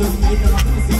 ilumina